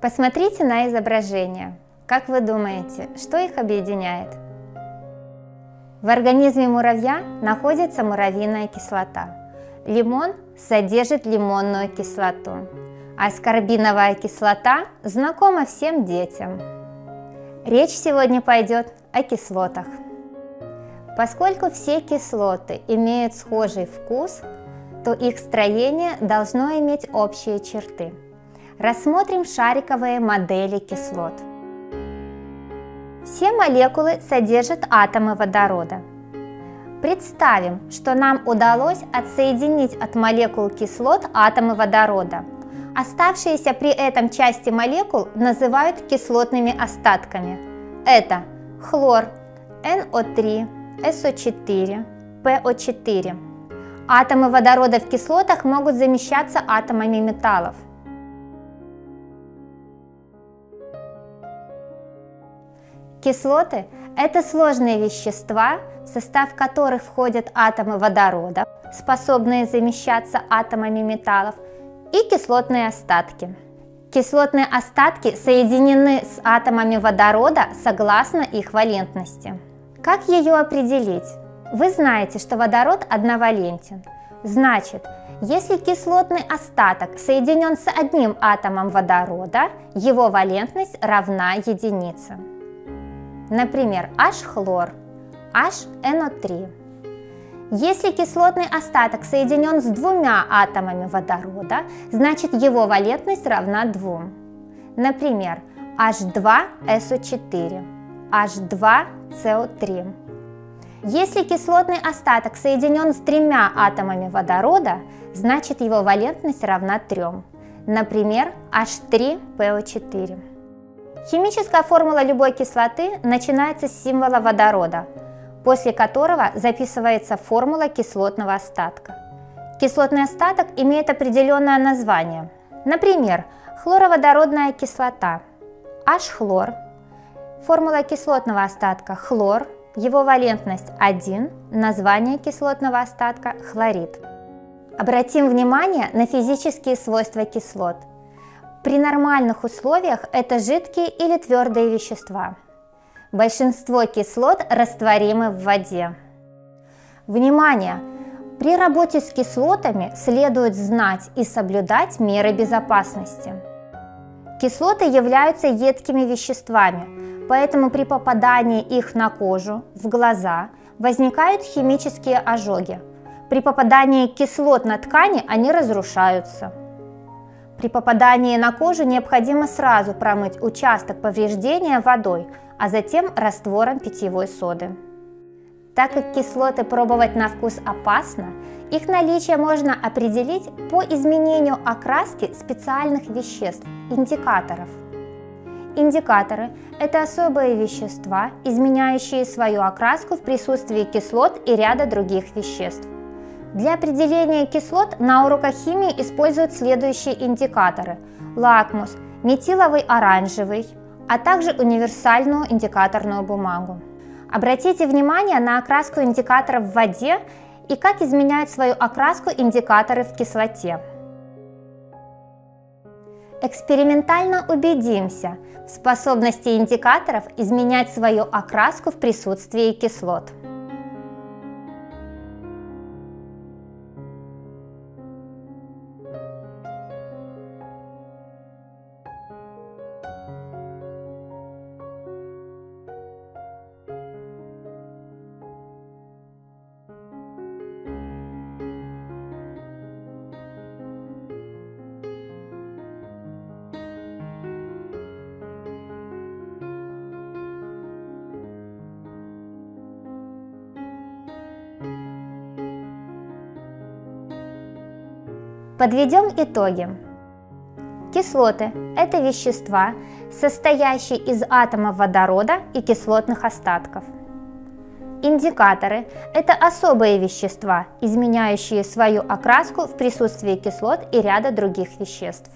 Посмотрите на изображение. Как вы думаете, что их объединяет? В организме муравья находится муравьиная кислота. Лимон содержит лимонную кислоту, аскорбиновая кислота знакома всем детям. Речь сегодня пойдет о кислотах. Поскольку все кислоты имеют схожий вкус, то их строение должно иметь общие черты. Рассмотрим шариковые модели кислот. Все молекулы содержат атомы водорода. Представим, что нам удалось отсоединить от молекул кислот атомы водорода. Оставшиеся при этом части молекул называют кислотными остатками. Это хлор, NO3, SO4, PO4. Атомы водорода в кислотах могут замещаться атомами металлов. Кислоты – это сложные вещества, в состав которых входят атомы водорода, способные замещаться атомами металлов, и кислотные остатки. Кислотные остатки соединены с атомами водорода согласно их валентности. Как ее определить? Вы знаете, что водород одновалентен. Значит, если кислотный остаток соединен с одним атомом водорода, его валентность равна единице. Например, H-хлор, HNO3. Если кислотный остаток соединен с двумя атомами водорода, значит его валентность равна 2. Например, H2SO4, H2CO3. Если кислотный остаток соединен с тремя атомами водорода, значит его валентность равна 3. Например, H3PO4. Химическая формула любой кислоты начинается с символа водорода, после которого записывается формула кислотного остатка. Кислотный остаток имеет определенное название. Например, хлороводородная кислота H-хлор, формула кислотного остатка хлор, его валентность 1, название кислотного остатка хлорид. Обратим внимание на физические свойства кислот – при нормальных условиях это жидкие или твердые вещества. Большинство кислот растворимы в воде. Внимание! При работе с кислотами следует знать и соблюдать меры безопасности. Кислоты являются едкими веществами, поэтому при попадании их на кожу, в глаза возникают химические ожоги. При попадании кислот на ткани они разрушаются. При попадании на кожу необходимо сразу промыть участок повреждения водой, а затем раствором питьевой соды. Так как кислоты пробовать на вкус опасно, их наличие можно определить по изменению окраски специальных веществ – индикаторов. Индикаторы – это особые вещества, изменяющие свою окраску в присутствии кислот и ряда других веществ. Для определения кислот на уроках химии используют следующие индикаторы – лакмус, метиловый оранжевый, а также универсальную индикаторную бумагу. Обратите внимание на окраску индикаторов в воде и как изменяют свою окраску индикаторы в кислоте. Экспериментально убедимся в способности индикаторов изменять свою окраску в присутствии кислот. Подведем итоги. Кислоты – это вещества, состоящие из атомов водорода и кислотных остатков. Индикаторы – это особые вещества, изменяющие свою окраску в присутствии кислот и ряда других веществ.